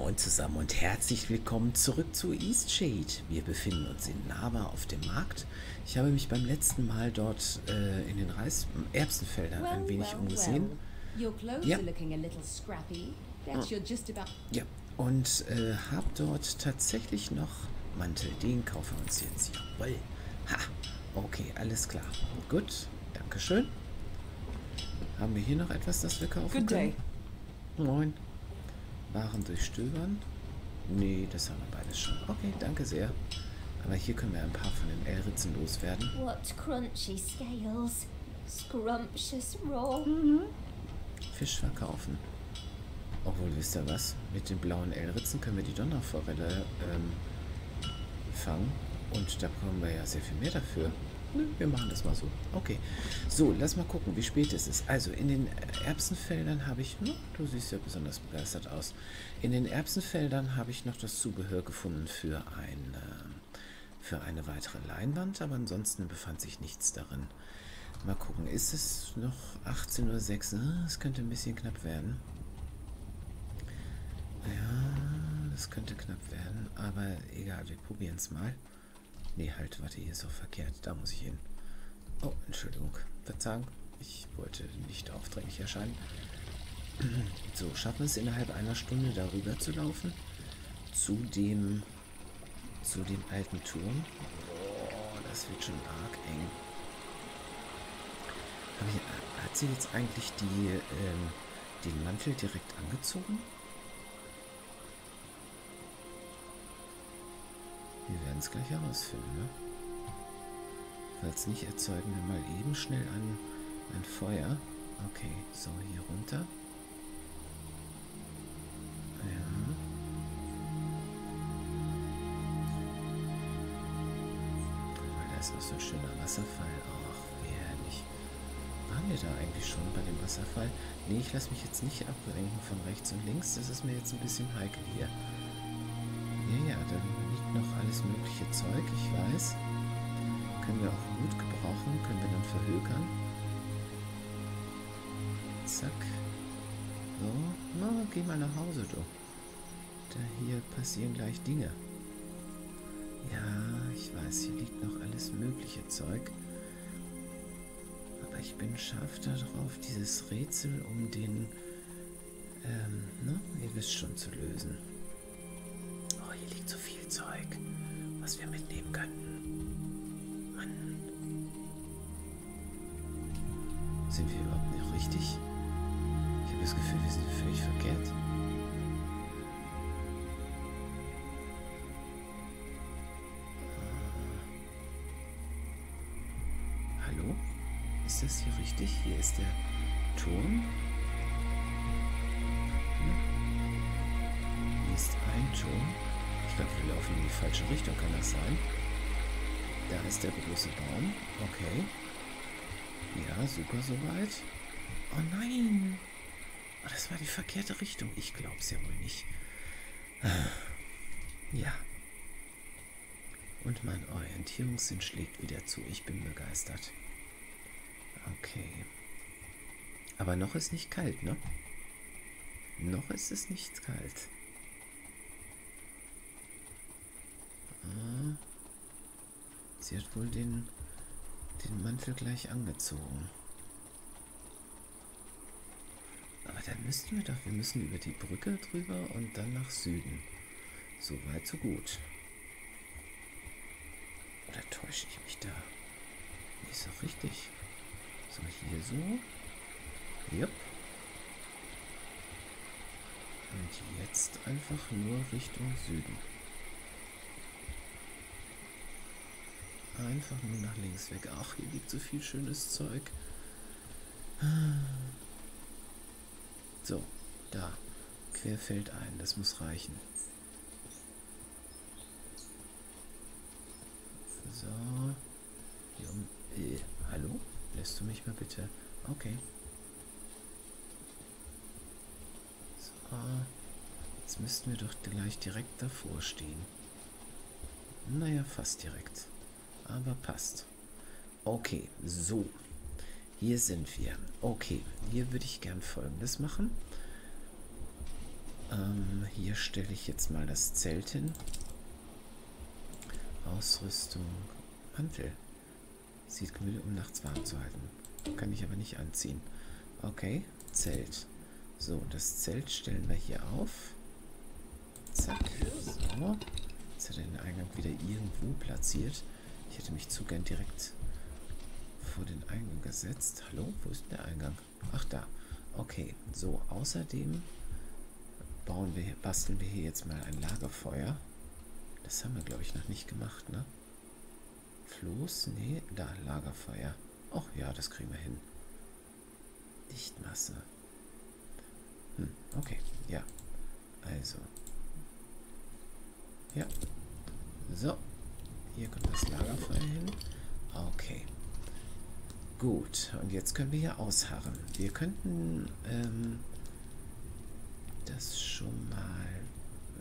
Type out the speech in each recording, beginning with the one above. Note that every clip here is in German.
Moin zusammen und herzlich willkommen zurück zu Eastshade. Wir befinden uns in Nava auf dem Markt. Ich habe mich beim letzten Mal dort äh, in den Reis Erbsenfeldern ein wenig umgesehen. Ja. ja, und äh, habe dort tatsächlich noch Mantel. Den kaufen wir uns jetzt. Jawohl. Ha, okay, alles klar. Gut, Dankeschön. Haben wir hier noch etwas, das wir kaufen können? Moin. Waren durchstöbern? Nee, das haben wir beides schon. Okay, danke sehr. Aber hier können wir ein paar von den L-Ritzen loswerden. What crunchy scales. Scrumptious raw. Mhm. Fisch verkaufen. Obwohl, wisst ihr was? Mit den blauen L-Ritzen können wir die Donnerforelle ähm, fangen. Und da bekommen wir ja sehr viel mehr dafür. Nö, wir machen das mal so. Okay. So, lass mal gucken, wie spät es ist. Also, in den Erbsenfeldern habe ich... Hm, du siehst ja besonders begeistert aus. In den Erbsenfeldern habe ich noch das Zubehör gefunden für, ein, äh, für eine weitere Leinwand, aber ansonsten befand sich nichts darin. Mal gucken, ist es noch 18.06 Uhr? Es könnte ein bisschen knapp werden. Ja, das könnte knapp werden, aber egal, wir probieren es mal. Nee, halt, warte, hier ist auch verkehrt. Da muss ich hin. Oh, Entschuldigung. Verzeihung. Ich wollte nicht aufdringlich erscheinen. So, schaffen wir es innerhalb einer Stunde darüber zu laufen? Zu dem... zu dem alten Turm? Oh, das wird schon arg eng. Ich, hat sie jetzt eigentlich die, ähm, den Mantel direkt angezogen? Wir werden es gleich herausfinden, ne? Falls nicht, erzeugen wir mal eben schnell ein, ein Feuer. Okay, so, hier runter. Ja. Da ist noch so ein schöner Wasserfall. Ach, herrlich. Waren wir da eigentlich schon bei dem Wasserfall? Nee, ich lasse mich jetzt nicht ablenken von rechts und links. Das ist mir jetzt ein bisschen heikel hier. Ja, ja, da liegt noch alles mögliche Zeug, ich weiß. Können wir auch gut gebrauchen, können wir dann verhökern. Zack. So, na, geh mal nach Hause, du. Da hier passieren gleich Dinge. Ja, ich weiß, hier liegt noch alles mögliche Zeug. Aber ich bin scharf darauf, dieses Rätsel um den, ähm, ne, ihr wisst schon, zu lösen Zeug, was wir mitnehmen könnten. Mann. Sind wir überhaupt nicht richtig? Ich habe das Gefühl, wir sind völlig verkehrt. Ah. Hallo? Ist das hier richtig? Hier ist der Turm. Hier ist ein Turm wir laufen in die falsche Richtung, kann das sein? Da ist der große Baum. Okay. Ja, super soweit. Oh nein! Oh, das war die verkehrte Richtung. Ich glaube es ja wohl nicht. Ja. Und mein Orientierungssinn schlägt wieder zu. Ich bin begeistert. Okay. Aber noch ist nicht kalt, ne? Noch ist es nicht kalt. Ah. Sie hat wohl den, den Mantel gleich angezogen. Aber dann müssten wir doch, wir müssen über die Brücke drüber und dann nach Süden. So weit, so gut. Oder täusche ich mich da? Ist doch richtig. So, hier so. Jupp. Und jetzt einfach nur Richtung Süden. Einfach nur nach links weg. Ach, hier liegt so viel schönes Zeug. So, da. Querfeld ein. Das muss reichen. So. Hier äh, hallo? Lässt du mich mal bitte? Okay. So. Jetzt müssten wir doch gleich direkt davor stehen. Naja, fast direkt aber passt. Okay, so. Hier sind wir. Okay, hier würde ich gern Folgendes machen. Ähm, hier stelle ich jetzt mal das Zelt hin. Ausrüstung. Mantel. Sieht gemütlich, um nachts warm zu halten. Kann ich aber nicht anziehen. Okay, Zelt. So, das Zelt stellen wir hier auf. Zack. So. Jetzt hat er den Eingang wieder irgendwo platziert. Ich hätte mich zu gern direkt vor den Eingang gesetzt. Hallo, wo ist der Eingang? Ach, da. Okay, so, außerdem bauen wir, basteln wir hier jetzt mal ein Lagerfeuer. Das haben wir, glaube ich, noch nicht gemacht, ne? Floß? Nee, da, Lagerfeuer. Ach ja, das kriegen wir hin. Dichtmasse. Hm, okay, ja. Also. Ja. So. Hier kommt das Lagerfeuer hin. Okay. Gut, und jetzt können wir hier ausharren. Wir könnten ähm, das schon mal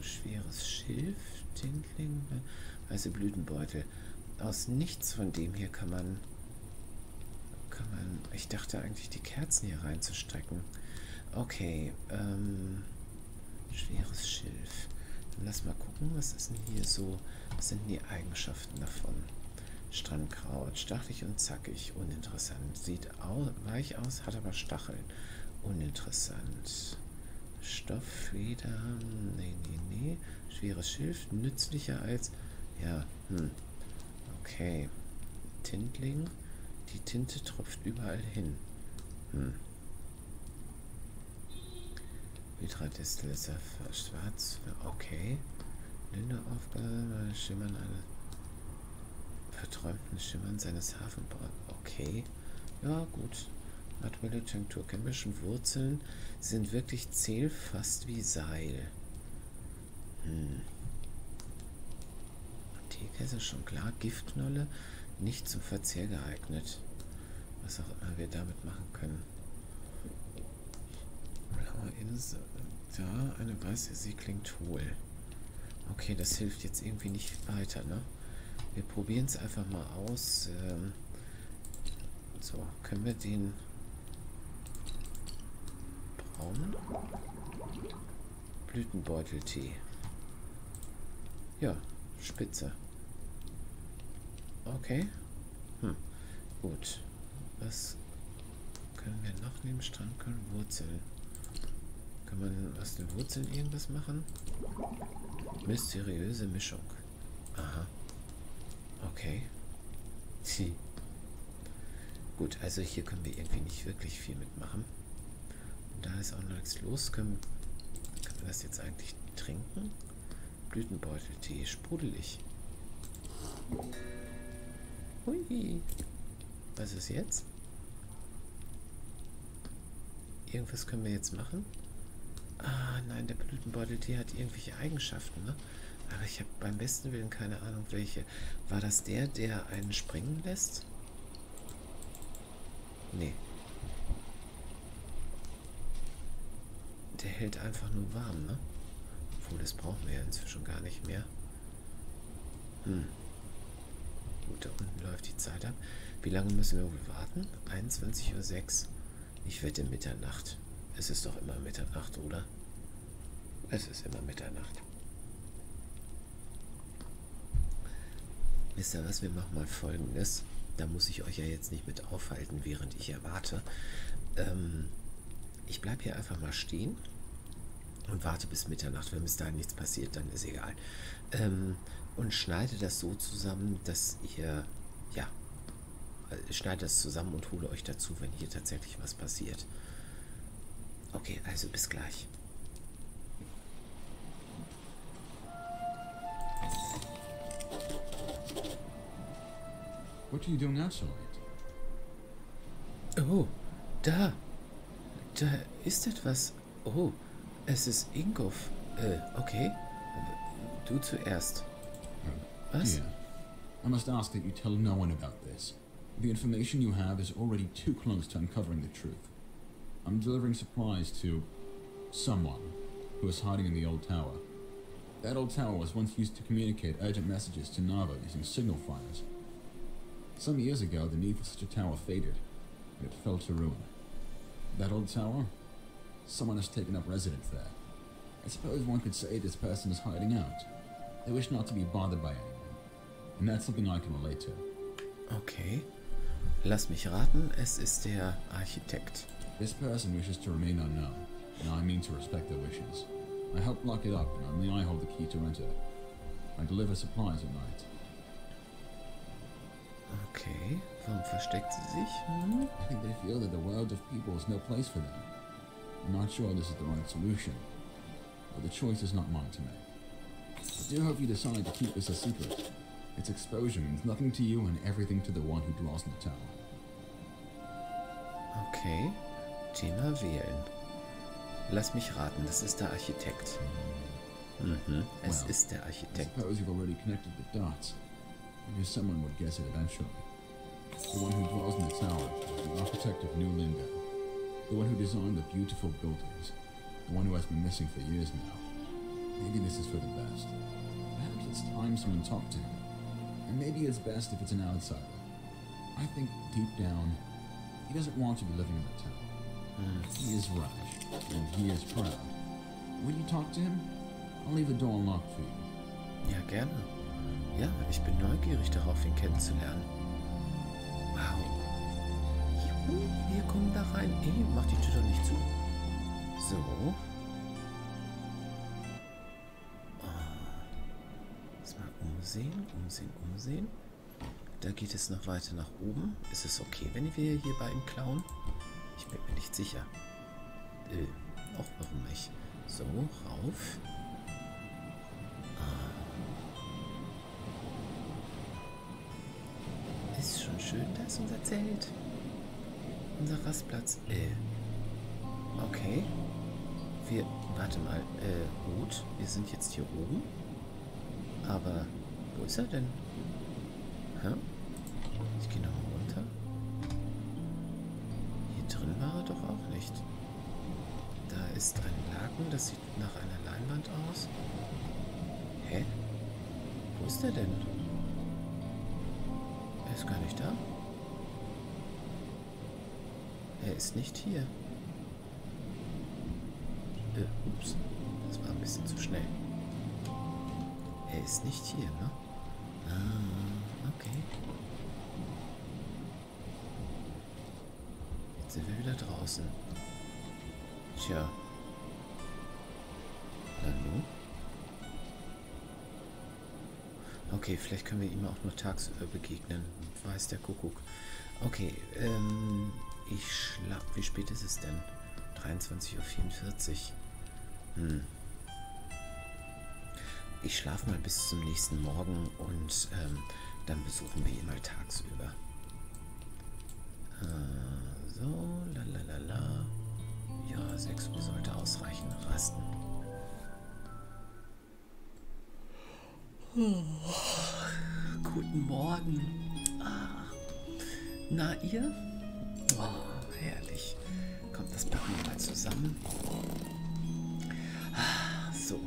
schweres Schilf, Tintling, ne? weiße Blütenbeutel. Aus nichts von dem hier kann man kann man. Ich dachte eigentlich die Kerzen hier reinzustrecken. Okay, ähm, schweres Schilf. Lass mal gucken, was ist denn hier so, was sind die Eigenschaften davon? Strandkraut, stachelig und zackig, uninteressant. Sieht au weich aus, hat aber Stacheln. Uninteressant. Stofffeder, nee, nee, nee. Schweres Schilf, nützlicher als, ja, hm. Okay. Tintling, die Tinte tropft überall hin. Hm. Hydradistel ist ja schwarz. Okay. Linde Aufgabe, Schimmern alle verträumten Schimmern seines Hafenbaus. Okay. Ja, gut. Mattwelle Tinktur schon. Wurzeln sind wirklich zähl fast wie Seil. Hm. Teekäse schon klar. Giftknolle nicht zum Verzehr geeignet. Was auch immer wir damit machen können. Da, eine weiße, sie klingt hohl. Okay, das hilft jetzt irgendwie nicht weiter, ne? Wir probieren es einfach mal aus. Ähm so, können wir den brauen? Blütenbeuteltee. Ja, spitze. Okay. Hm. Gut. Was können wir noch nehmen? Strandkorn, Wurzeln. Kann man aus den Wurzeln irgendwas machen? Mysteriöse Mischung. Aha. Okay. Sie. Gut, also hier können wir irgendwie nicht wirklich viel mitmachen. Und da ist auch noch nichts los. Können, können wir das jetzt eigentlich trinken? Blütenbeuteltee, sprudelig. Hui. Was ist jetzt? Irgendwas können wir jetzt machen? Ah, nein, der Blütenbeuteltee hat irgendwelche Eigenschaften, ne? Aber ich habe beim besten Willen keine Ahnung, welche. War das der, der einen springen lässt? Nee. Der hält einfach nur warm, ne? Obwohl, das brauchen wir ja inzwischen gar nicht mehr. Hm. Gut, da unten läuft die Zeit ab. Wie lange müssen wir wohl warten? 21.06 Uhr. Ich wette Mitternacht. Es ist doch immer Mitternacht, oder? Es ist immer Mitternacht. Wisst ihr was, wir machen mal folgendes. Da muss ich euch ja jetzt nicht mit aufhalten, während ich erwarte. Ähm, ich bleibe hier einfach mal stehen und warte bis Mitternacht. Wenn bis dahin nichts passiert, dann ist egal. Ähm, und schneide das so zusammen, dass ihr, ja, äh, schneide das zusammen und hole euch dazu, wenn hier tatsächlich was passiert. Okay, also bis gleich. What are you doing outside? Oh, da. Da ist etwas. Oh, es ist Ingolf. Äh, okay. Du zuerst. Was? Here. I must ask that you tell no one about this. The information you have is already too close to uncovering the truth. I'm delivering supplies to someone who is hiding in the old tower. That old tower was once used to communicate urgent messages to Nava using signal fires. Some years ago, the need for such a tower faded, and it fell to ruin. That old tower? Someone has taken up residence there. I suppose one could say this person is hiding out. They wish not to be bothered by anyone. And that's something I can relate to. Okay. Lass mich raten, es ist der Architekt. This person wishes to remain unknown, and I mean to respect their wishes. I help lock it up, and only I hold the key to enter. I deliver supplies at night. Okay. Warum versteckt sie sich? Hm? I think they feel that the world of people is no place for them. I'm not sure this is the right solution, but the choice is not mine to make. I do hope you decide to keep this a secret. Its exposure means nothing to you and everything to the one who dwells in the tower. Okay. Thema wählen. Lass mich raten, das ist der Architekt. Mhm, es Well, ist der I Architekt. suppose you've already connected the dots. Because someone would guess it eventually. The one who dwells in the tower, the architect of New Lingo. The one who designed the beautiful buildings. The one who has been missing for years now. Maybe this is for the best. Perhaps it's time someone talked to him. And maybe it's best if it's an outsider. I think deep down, he doesn't want to be living in the tower. He is rash, and he is proud. Will you talk to him? I'll leave the door unlocked for you. Ja, gerne. Ja, ich bin neugierig darauf, ihn kennenzulernen. Wow. Juhu, wir kommen da rein. Ey, mach die Tür doch nicht zu. So. Ah. Jetzt mal umsehen, umsehen, umsehen. Da geht es noch weiter nach oben. Ist es okay, wenn wir hier bei ihm klauen? Ich bin mir nicht sicher. Äh, auch warum nicht. So, rauf. Ist schon schön, da ist unser Zelt. Unser Rastplatz. Äh. Okay. Wir. Warte mal. Äh, gut. Wir sind jetzt hier oben. Aber. Wo ist er denn? Hä? Ich gehe nochmal nicht. Da ist ein Laken, das sieht nach einer Leinwand aus. Hä? Wo ist er denn? Er ist gar nicht da. Er ist nicht hier. Äh, ups. Das war ein bisschen zu schnell. Er ist nicht hier, ne? Ah, okay. Sind wir wieder draußen. Tja. Nun? Okay, vielleicht können wir ihm auch nur tagsüber begegnen. Weiß der Kuckuck. Okay, ähm, ich schlaf. Wie spät ist es denn? 23.44 Uhr. Hm. Ich schlafe mal bis zum nächsten Morgen und ähm, dann besuchen wir ihn mal tagsüber. Äh, 6 Uhr sollte ausreichen. Rasten. Guten Morgen. Ah. Na, ihr? Oh, herrlich. Kommt, das packen wir mal zusammen. Ah, so.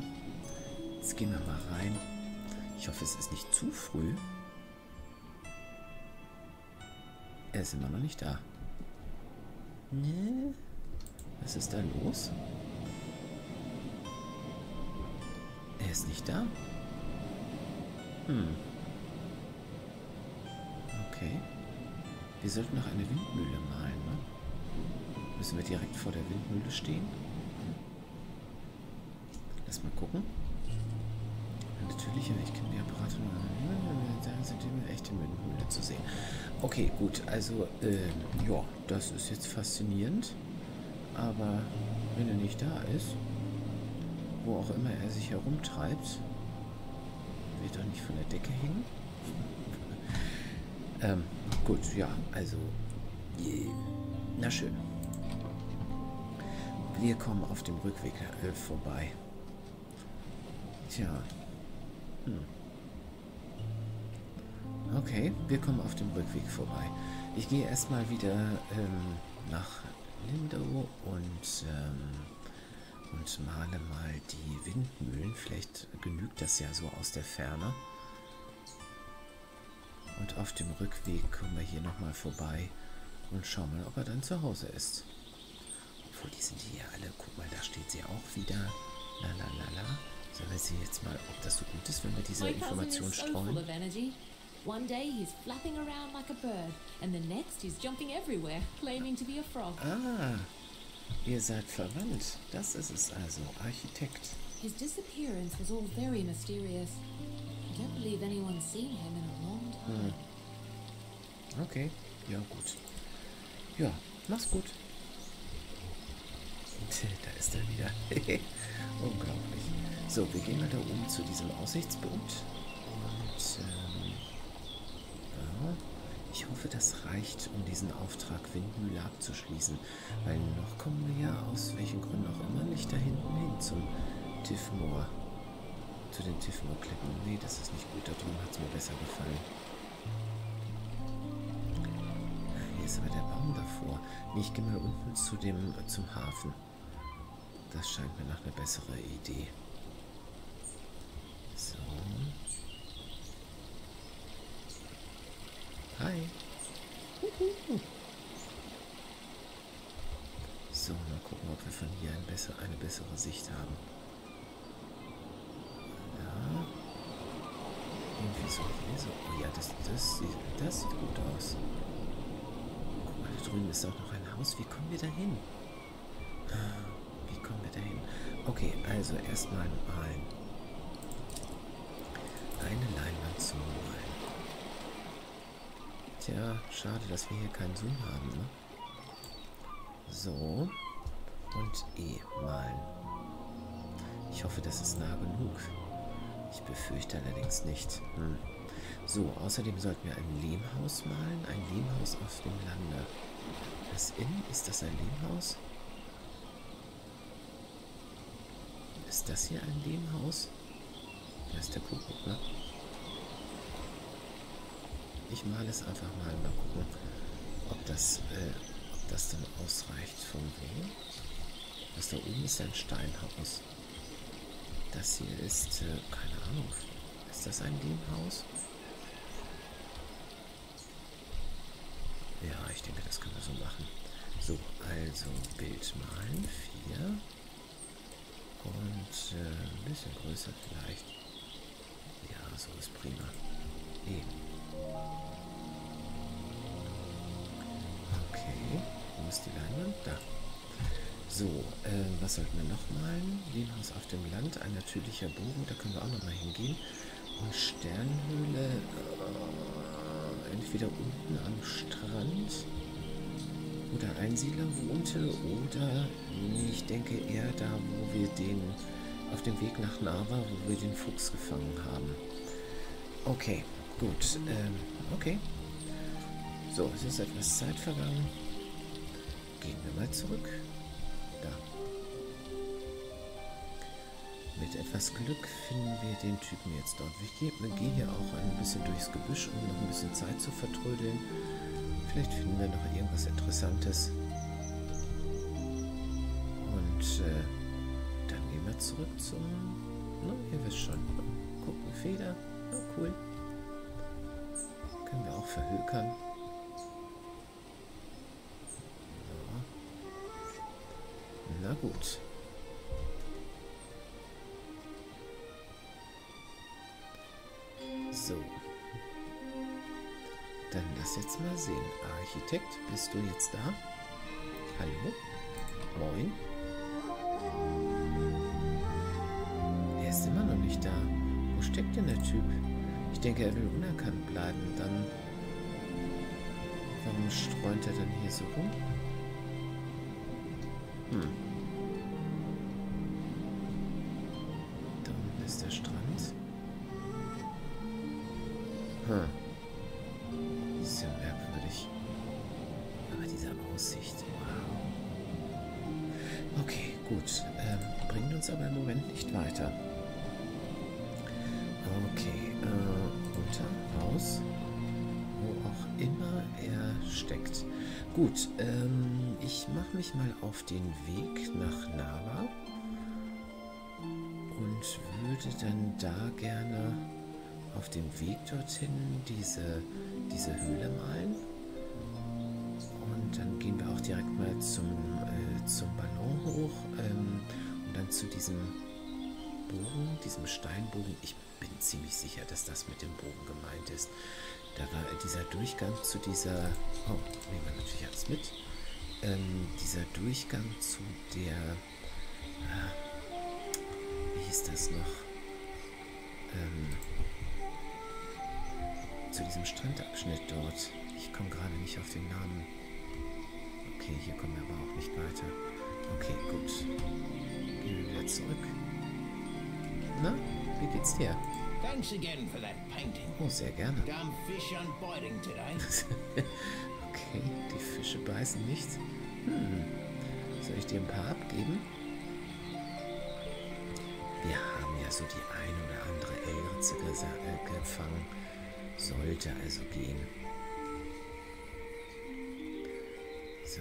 Jetzt gehen wir mal rein. Ich hoffe, es ist nicht zu früh. Er ist immer noch nicht da. Ne? Was ist da los? Er ist nicht da. Hm. Okay. Wir sollten noch eine Windmühle malen, ne? Müssen wir direkt vor der Windmühle stehen? Lass mal gucken. Natürlich, ich kenne die Apparate Da sind die echte Windmühle zu sehen. Okay, gut. Also, äh, ja, das ist jetzt faszinierend. Aber wenn er nicht da ist, wo auch immer er sich herumtreibt, wird er nicht von der Decke hängen. ähm, gut, ja, also, je, na schön. Wir kommen auf dem Rückweg äh, vorbei. Tja. Hm. Okay, wir kommen auf dem Rückweg vorbei. Ich gehe erstmal wieder ähm, nach Lindow und, ähm, und male mal die Windmühlen. Vielleicht genügt das ja so aus der Ferne. Und auf dem Rückweg kommen wir hier nochmal vorbei und schauen mal, ob er dann zu Hause ist. Obwohl, die sind hier alle. Guck mal, da steht sie auch wieder. La la sehe jetzt mal, ob das so gut ist, wenn wir diese Information streuen. One day he's flapping around like a bird, and the next he's jumping everywhere, claiming to be a frog. Ah, ihr seid verwandt. Das ist es also, Architekt. His disappearance was all very mysterious. I don't believe anyone's seen him in a long time. Okay, ja gut. Ja, mach's gut. Da ist er wieder. Unglaublich. So, wir gehen mal da oben zu diesem Aussichtspunkt. Und ähm, ich hoffe, das reicht, um diesen Auftrag Windmühle abzuschließen. Weil noch kommen wir ja aus welchen Gründen auch immer nicht da hinten hin zum Tiffmoor. Zu den Tiffmoor-Klippen. Nee, das ist nicht gut. Da drüben hat es mir besser gefallen. Hier ist aber der Baum davor. Nee, ich gehe mal unten zu dem, äh, zum Hafen. Das scheint mir nach einer bessere Idee. So. Huhu. So, mal gucken, ob wir von hier ein besser, eine bessere Sicht haben. Ja. Irgendwie so hier so. Oh ja, das, das, sieht, das sieht gut aus. Guck mal, da drüben ist auch noch ein Haus. Wie kommen wir da hin? Wie kommen wir da hin? Okay, also erstmal malen. Tja, schade, dass wir hier keinen Zoom haben, ne? So. Und E malen. Ich hoffe, das ist nah genug. Ich befürchte allerdings nicht. Hm. So, außerdem sollten wir ein Lehmhaus malen. Ein Lehmhaus auf dem Lande. Das Inn, ist das ein Lehmhaus? Ist das hier ein Lehmhaus? Das ist der Kuckuck, ne? Ich male es einfach mal. Mal gucken, ob das, äh, ob das dann ausreicht. Von wo? Das da oben ist ein Steinhaus. Das hier ist, äh, keine Ahnung. Ist das ein Lehmhaus? Ja, ich denke, das können wir so machen. So, also Bild malen. Vier. Und äh, ein bisschen größer vielleicht. Ja, so ist prima. Da. So, äh, was sollten wir noch malen? Lehmhaus auf dem Land, ein natürlicher Bogen, da können wir auch noch mal hingehen. Und Sternhöhle, äh, entweder unten am Strand, wo der Einsiedler wohnte, oder ich denke eher da, wo wir den, auf dem Weg nach Nava, wo wir den Fuchs gefangen haben. Okay, gut, ähm, okay. So, es ist etwas Zeit vergangen. Gehen wir mal zurück. Da. Mit etwas Glück finden wir den Typen jetzt dort. Ich gehe geh hier auch ein bisschen durchs Gebüsch, um noch ein bisschen Zeit zu vertrödeln. Vielleicht finden wir noch irgendwas Interessantes. Und äh, dann gehen wir zurück zum... Na, ihr wisst schon. Guck, eine Feder. Ja, cool. Können wir auch verhökern. Na gut. So. Dann lass jetzt mal sehen. Architekt, bist du jetzt da? Hallo? Moin? Er ist immer noch nicht da. Wo steckt denn der Typ? Ich denke, er will unerkannt bleiben. Dann... Warum streunt er dann hier so rum? Hm. Gut, ähm, ich mache mich mal auf den Weg nach Nava und würde dann da gerne auf dem Weg dorthin diese, diese Höhle malen. Und dann gehen wir auch direkt mal zum, äh, zum Ballon hoch ähm, und dann zu diesem Bogen Bogen, diesem Steinbogen. Ich bin ziemlich sicher, dass das mit dem Bogen gemeint ist. Da war dieser Durchgang zu dieser... Oh, nehmen wir natürlich alles mit. Ähm, dieser Durchgang zu der... Äh, wie hieß das noch? Ähm, zu diesem Strandabschnitt dort. Ich komme gerade nicht auf den Namen. Okay, hier kommen wir aber auch nicht weiter. Okay, gut. Gehen wir wieder zurück. Na, wie geht's dir? Thanks again for that painting. Oh, sehr gerne. Damn fish aren't biting today. okay, die Fische beißen nicht. Hm. Soll ich dir ein paar abgeben? Wir haben ja so die ein oder andere Elritze äh, gefangen. Sollte also gehen. So.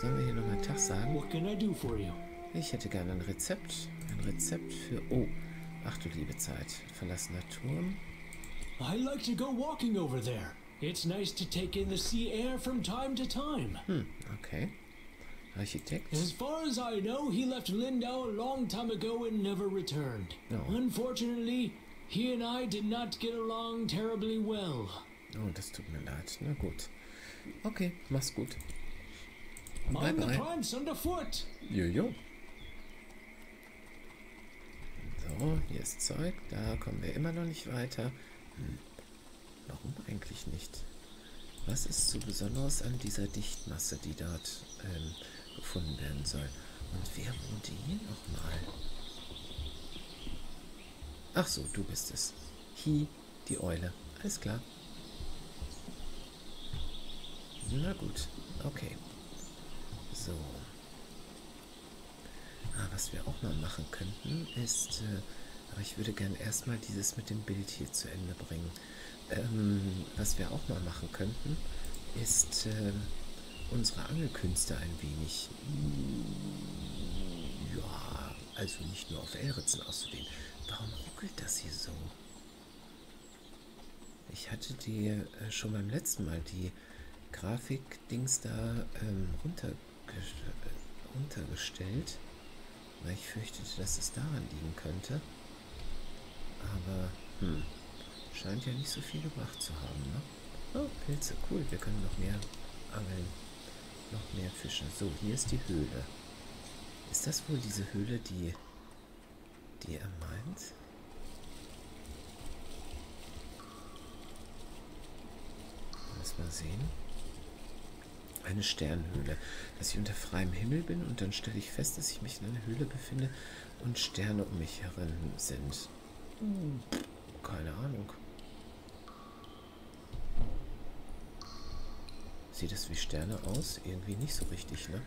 Sollen wir hier noch mal Tag sagen? What can I do for you? Ich hätte gerne ein Rezept. Ein Rezept für... Oh, ach du liebe Zeit. Verlassener Turm. I like to go walking over there. It's nice to take in the sea air from time to time. Hm, okay. Architekt. As far as I know, he left Lindau a long time ago and never returned. Oh. Unfortunately, he and I did not get along terribly well. Oh, das tut mir leid. Na gut. Okay, mach's gut. Bye bye. Jojo. So, hier ist Zeug. Da kommen wir immer noch nicht weiter. Hm. Warum eigentlich nicht? Was ist so besonders an dieser Dichtmasse, die dort ähm, gefunden werden soll? Und wer wohnte hier nochmal? Ach so, du bist es. Hi, die Eule. Alles klar. Na gut, okay. So. Ah, was wir auch mal machen könnten, ist, äh, aber ich würde gern erstmal dieses mit dem Bild hier zu Ende bringen. Ähm, was wir auch mal machen könnten, ist äh, unsere Angelkünste ein wenig, ja, also nicht nur auf Elritzen auszudehnen. Warum ruckelt das hier so? Ich hatte die äh, schon beim letzten Mal die Grafik-Dings da ähm, äh, runtergestellt, weil ich fürchtete, dass es daran liegen könnte. Aber, hm, scheint ja nicht so viel gebracht zu haben, ne? Oh, Pilze, cool, wir können noch mehr angeln. Noch mehr fischen. So, hier ist die Höhle. Ist das wohl diese Höhle, die, die er meint? Lass mal sehen. Eine Sternhöhle. Dass ich unter freiem Himmel bin und dann stelle ich fest, dass ich mich in einer Höhle befinde und Sterne um mich herum sind. Hm, keine Ahnung. Sieht es wie Sterne aus? Irgendwie nicht so richtig, ne?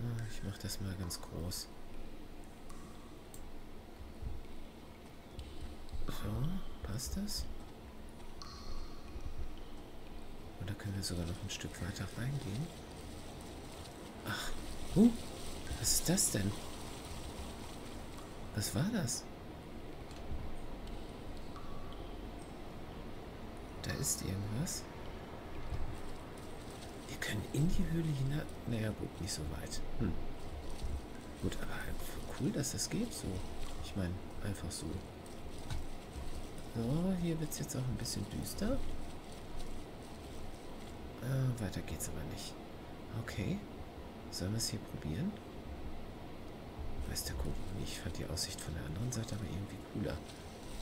Ah, Ich mache das mal ganz groß. So, passt das? Oder können wir sogar noch ein Stück weiter reingehen? Ach, huh, was ist das denn? Was war das? Da ist irgendwas. Wir können in die Höhle hinein. Naja, gut, nicht so weit. Hm. Gut, aber cool, dass das geht so. Ich meine, einfach so. So, hier wird es jetzt auch ein bisschen düster. Äh, weiter geht's aber nicht. Okay. Sollen wir es hier probieren? Weiß der Kuchen nicht. Ich fand die Aussicht von der anderen Seite aber irgendwie cooler.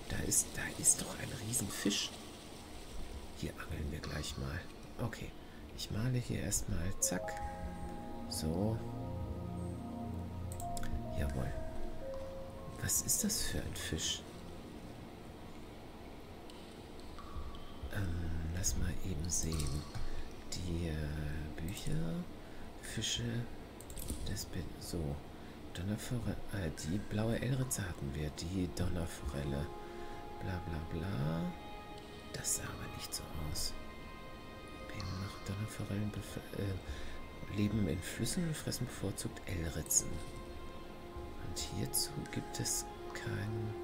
Da ist, da ist doch ein Riesenfisch. Hier angeln wir gleich mal. Okay. Ich male hier erstmal. Zack. So. Jawohl. Was ist das für ein Fisch? Ähm, lass mal eben sehen. Die äh, Bücher, Fische, das Bild, so. Donnerforelle, äh, die blaue Elritze hatten wir, die Donnerforelle. Bla bla bla. Das sah aber nicht so aus. Donnerforellen äh, leben in Flüssen und fressen bevorzugt Elritzen. Und hierzu gibt es kein,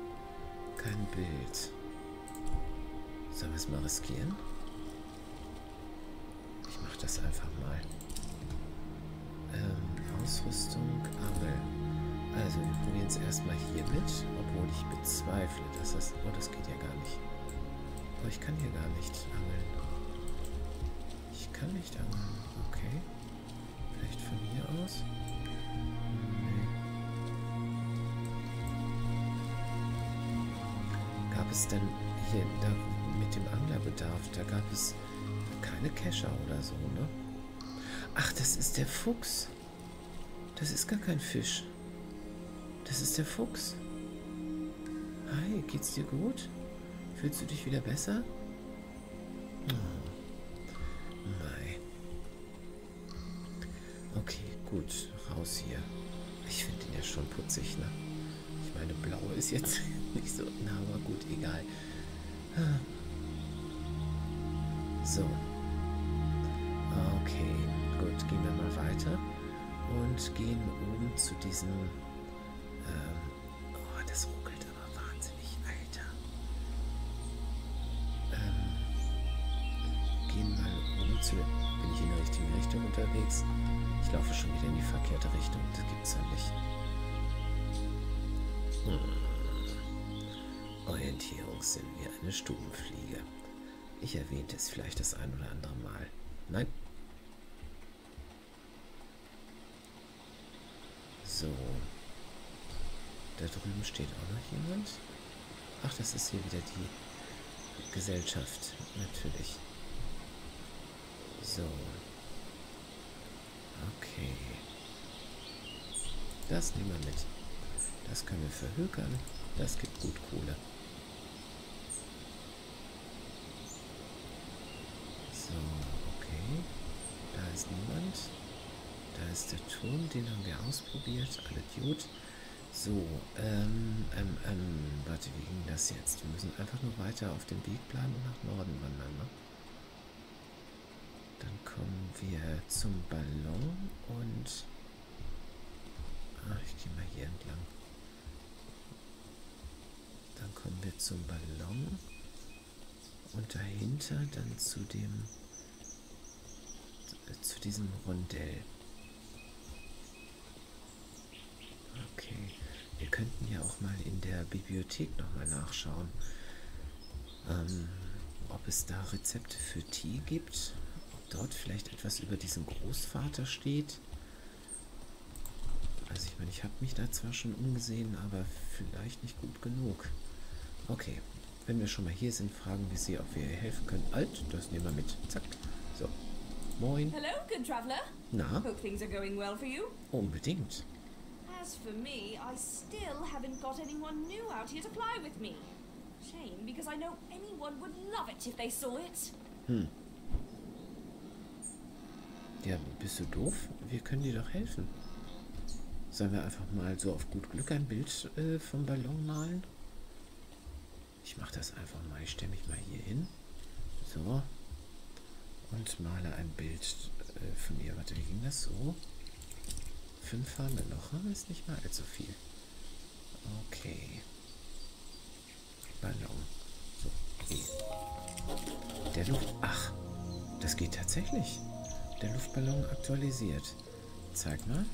kein Bild. Sollen wir es mal riskieren? Das einfach mal. Ähm, Ausrüstung, Angel. Also, wir probieren es erstmal hier mit, obwohl ich bezweifle, dass das... Oh, das geht ja gar nicht. Oh, ich kann hier gar nicht angeln. Ich kann nicht angeln. Okay. Vielleicht von hier aus? Nee. Gab es denn hier da mit dem Anglerbedarf, da gab es keine Kescher oder so, ne? Ach, das ist der Fuchs. Das ist gar kein Fisch. Das ist der Fuchs. Hi, geht's dir gut? Fühlst du dich wieder besser? Oh. Mei. Okay, gut. Raus hier. Ich finde ihn ja schon putzig, ne? Ich meine, blau ist jetzt nicht so... Na, aber gut, egal. So. Okay, gut. Gehen wir mal weiter. Und gehen oben zu diesem... Ähm, oh, das ruckelt aber wahnsinnig, Alter. Ähm, gehen mal oben zu... Bin ich in der richtigen Richtung unterwegs? Ich laufe schon wieder in die verkehrte Richtung. Das gibt's ja nicht. Hm. Orientierungssinn wie eine Stubenfliege. Ich erwähnte es vielleicht das ein oder andere Mal. Nein. So. Da drüben steht auch noch jemand. Ach, das ist hier wieder die Gesellschaft. Natürlich. So. Okay. Das nehmen wir mit. Das können wir verhökern. Das gibt gut Kohle. So, okay. Da ist niemand. Da ist der Turm, den haben wir ausprobiert. Alle gut. So, ähm, ähm, ähm, warte, wie ging das jetzt? Wir müssen einfach nur weiter auf dem Weg bleiben und nach Norden wandern, ne? Dann kommen wir zum Ballon und... Ah, ich gehe mal hier entlang. Dann kommen wir zum Ballon und dahinter dann zu dem... zu diesem Rondell. Okay. Wir könnten ja auch mal in der Bibliothek nochmal nachschauen, ähm, ob es da Rezepte für Tee gibt, ob dort vielleicht etwas über diesen Großvater steht. Also ich meine, ich habe mich da zwar schon umgesehen, aber vielleicht nicht gut genug. Okay, wenn wir schon mal hier sind, fragen wir sie, ob wir ihr helfen können. Alt, das nehmen wir mit. Zack. So. Moin. Hello, good traveller. Na, Hope things are going well for you. unbedingt. As for me, I still haven't got anyone new out here to fly with me. Shame, because I know anyone would love it if they saw it. Hm. Ja, bist du doof? Wir können dir doch helfen. Sollen wir einfach mal so auf gut Glück ein Bild äh, vom Ballon malen? Ich mache das einfach mal. Ich stelle mich mal hier hin. So. Und male ein Bild äh, von ihr. Warte, wie ging das so? Fünf haben wir noch. Hm, Ist nicht mal allzu viel. Okay. Ballon. So, okay. Der Luft... Ach, das geht tatsächlich. Der Luftballon aktualisiert. Zeig mal.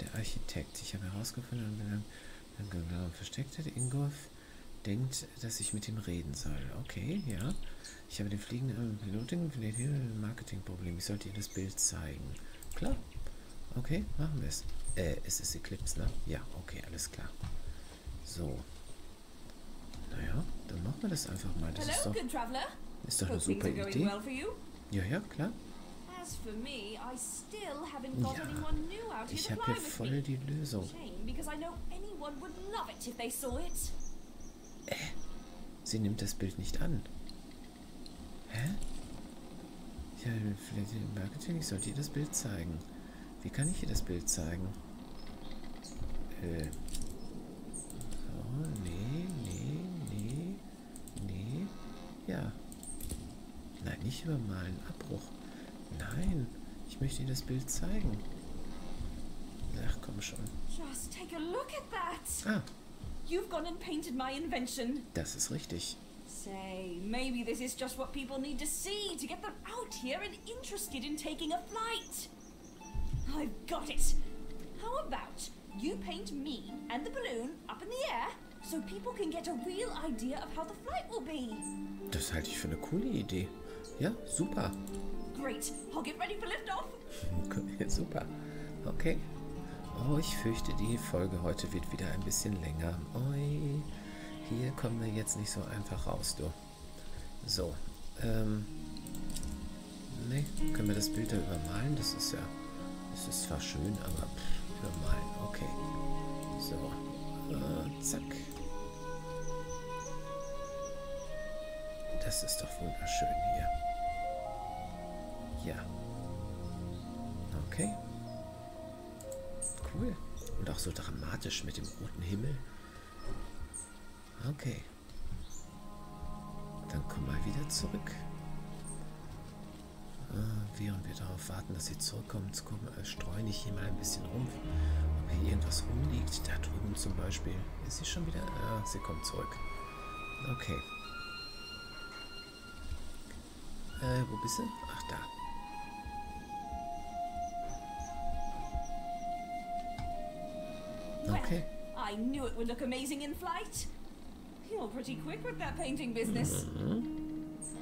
Der Architekt. Ich habe herausgefunden, wenn er genau versteckt hat. Ingolf denkt, dass ich mit ihm reden soll. Okay, ja. Ich habe den fliegenden Piloten ein Marketingproblem. Ich sollte ihr das Bild zeigen. Klar. Okay, machen wir es. Äh, es ist Eclipse, ne? Ja, okay, alles klar. So. Naja, dann machen wir das einfach mal. Das ist Hello, doch, good traveller. ist doch eine super Idee. well. Ja, ja, klar. As for me, I still haven't got Ja, anyone new out here Ich habe hier voll die Lösung. It. Sie nimmt das Bild nicht an. Hä? Ja, vielleicht im Marketing, ich sollte ihr das Bild zeigen. Wie kann ich ihr das Bild zeigen? Äh. So, nee, nee, nee, nee. Ja. Nein, nicht übermalen. Abbruch. Nein, ich möchte ihr das Bild zeigen. Ach, komm schon. Just take a look at that. Ah, You've gone and painted my invention. das ist richtig. Say, maybe this is just what people need to see to get them out here and interested in taking a flight. I've got it. paint me and the balloon up in the air so people can get a real idea of how the flight will be. Das halte ich für eine coole Idee. Ja, super. Great. I'll get ready for liftoff. super. Okay. Oh, ich fürchte, die Folge heute wird wieder ein bisschen länger. Oi. Hier kommen wir jetzt nicht so einfach raus, du. So. Ähm. Ne, können wir das Bild da übermalen? Das ist ja. Das ist zwar schön, aber pff, übermalen. Okay. So. Äh, zack. Das ist doch wunderschön hier. Ja. Okay. Cool. Und auch so dramatisch mit dem roten Himmel. Okay. Dann komm mal wieder zurück. Äh, während wir darauf warten, dass sie zurückkommt, komm, äh, streue ich hier mal ein bisschen rum. Ob hier irgendwas rumliegt. Da drüben zum Beispiel. Ist sie schon wieder? Ah, sie kommt zurück. Okay. Äh, wo bist du? Ach, da. Okay. I knew it would look amazing in flight. You're pretty quick with that painting business.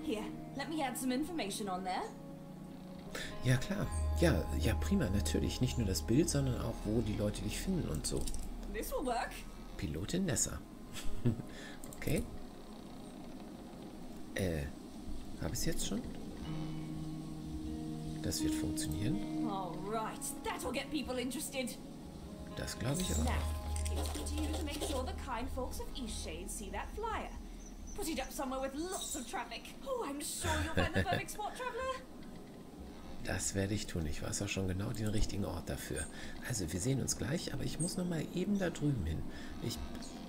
Here, let me add some information on there. Ja, klar. Ja, ja, prima, natürlich. Nicht nur das Bild, sondern auch, wo die Leute dich finden und so. This will work. Pilotin Nessa. okay. Äh, habe ich es jetzt schon? Das wird funktionieren. All right, that'll get people interested. Das glaube ich auch. It's up to you to make sure the kind folks of Eastshade see that flyer. Put it up somewhere with lots of traffic. Oh, I'm sure you'll find the perfect spot, traveler. Das werde ich tun. Ich weiß auch schon genau den richtigen Ort dafür. Also, wir sehen uns gleich, aber ich muss noch mal eben da drüben hin. Ich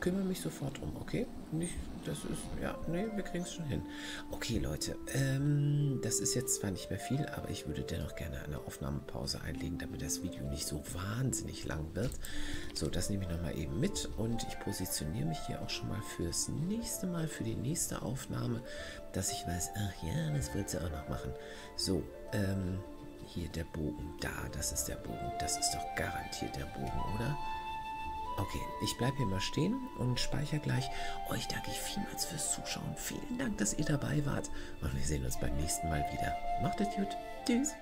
kümmere mich sofort drum, okay? Nicht, das ist, ja, nee, wir kriegen es schon hin. Okay, Leute, ähm, das ist jetzt zwar nicht mehr viel, aber ich würde dennoch gerne eine Aufnahmepause einlegen, damit das Video nicht so wahnsinnig lang wird. So, das nehme ich noch mal eben mit und ich positioniere mich hier auch schon mal fürs nächste Mal, für die nächste Aufnahme, dass ich weiß, ach ja, das wird sie auch noch machen. So, ähm, hier der Bogen, da, das ist der Bogen, das ist doch garantiert der Bogen, oder? Okay, ich bleibe hier mal stehen und speichere gleich. Euch danke ich vielmals fürs Zuschauen. Vielen Dank, dass ihr dabei wart. Und wir sehen uns beim nächsten Mal wieder. Macht es gut. Tschüss.